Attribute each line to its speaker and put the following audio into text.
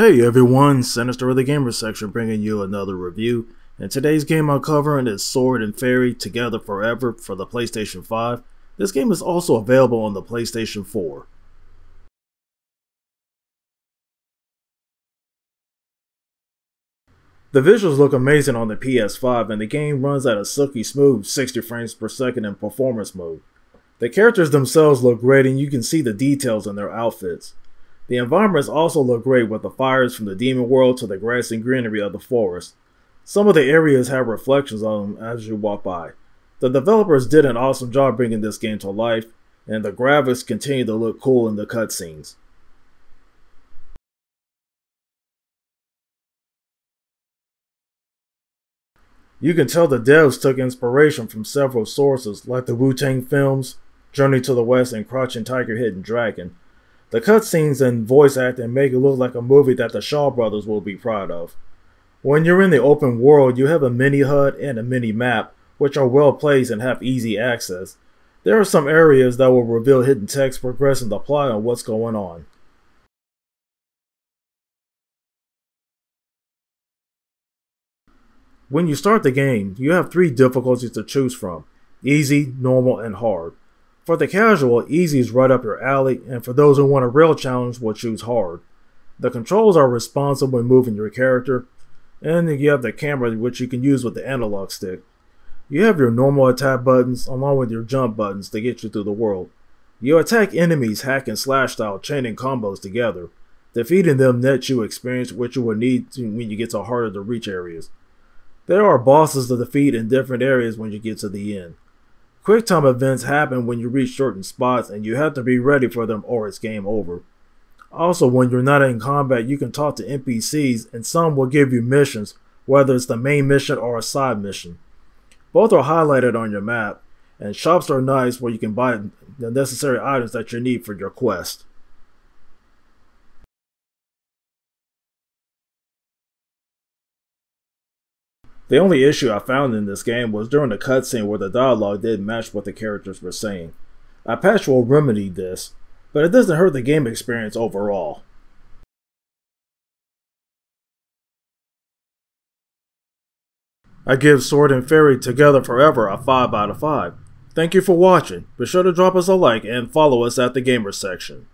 Speaker 1: Hey everyone, Sinister of the Gamer section bringing you another review. And today's game I'm covering is Sword and Fairy Together Forever for the PlayStation 5. This game is also available on the PlayStation 4. The visuals look amazing on the PS5 and the game runs at a silky smooth 60 frames per second in performance mode. The characters themselves look great and you can see the details in their outfits. The environments also look great with the fires from the demon world to the grass and greenery of the forest. Some of the areas have reflections on them as you walk by. The developers did an awesome job bringing this game to life, and the graphics continue to look cool in the cutscenes. You can tell the devs took inspiration from several sources like the Wu-Tang films, Journey to the West, and Crouching Tiger, Hidden Dragon, the cutscenes and voice acting make it look like a movie that the Shaw brothers will be proud of. When you're in the open world, you have a mini HUD and a mini map, which are well placed and have easy access. There are some areas that will reveal hidden text progressing the plot on what's going on. When you start the game, you have three difficulties to choose from easy, normal, and hard. For the casual, easy is right up your alley, and for those who want a real challenge, will choose hard. The controls are responsive when moving your character, and you have the camera which you can use with the analog stick. You have your normal attack buttons along with your jump buttons to get you through the world. You attack enemies hack and slash style, chaining combos together. Defeating them nets you experience which you will need to when you get to harder to reach areas. There are bosses to defeat in different areas when you get to the end. Quick time events happen when you reach certain spots and you have to be ready for them or it's game over. Also, when you're not in combat, you can talk to NPCs and some will give you missions, whether it's the main mission or a side mission. Both are highlighted on your map, and shops are nice where you can buy the necessary items that you need for your quest. The only issue I found in this game was during the cutscene where the dialogue didn't match what the characters were saying. A patch will remedy this, but it doesn't hurt the game experience overall. I give Sword and Fairy Together Forever a 5 out of 5. Thank you for watching. Be sure to drop us a like and follow us at the Gamer section.